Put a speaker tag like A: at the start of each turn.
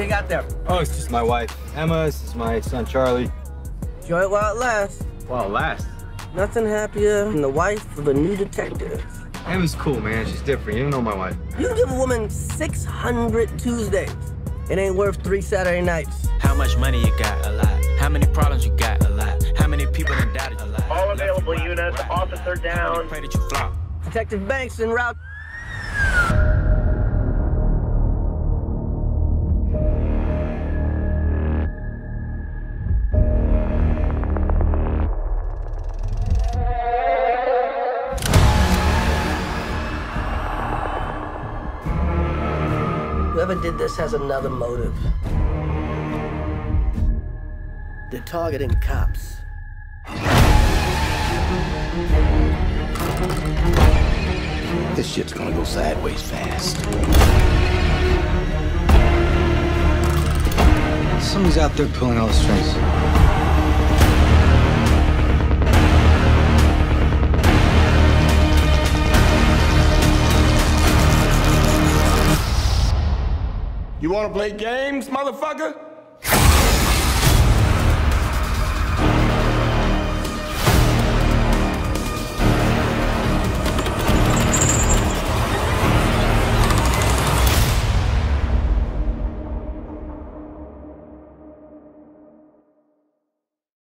A: do you got there?
B: Oh, it's just my wife, Emma. This is my son, Charlie.
A: Enjoy it while it lasts.
B: Wow, last.
A: Nothing happier than the wife of a new detective.
B: Emma's cool, man. She's different. You don't know my wife.
A: You give a woman 600 Tuesdays. It ain't worth three Saturday nights.
C: How much money you got? A lot. How many problems you got? A lot. How many people done doubted? A lot.
D: All available units, officer down.
C: Pray that you flop.
A: Detective Banks en route. Whoever did this has another motive. They're targeting cops.
E: This shit's gonna go sideways fast.
B: Someone's out there pulling all the strings.
E: You wanna play games, motherfucker?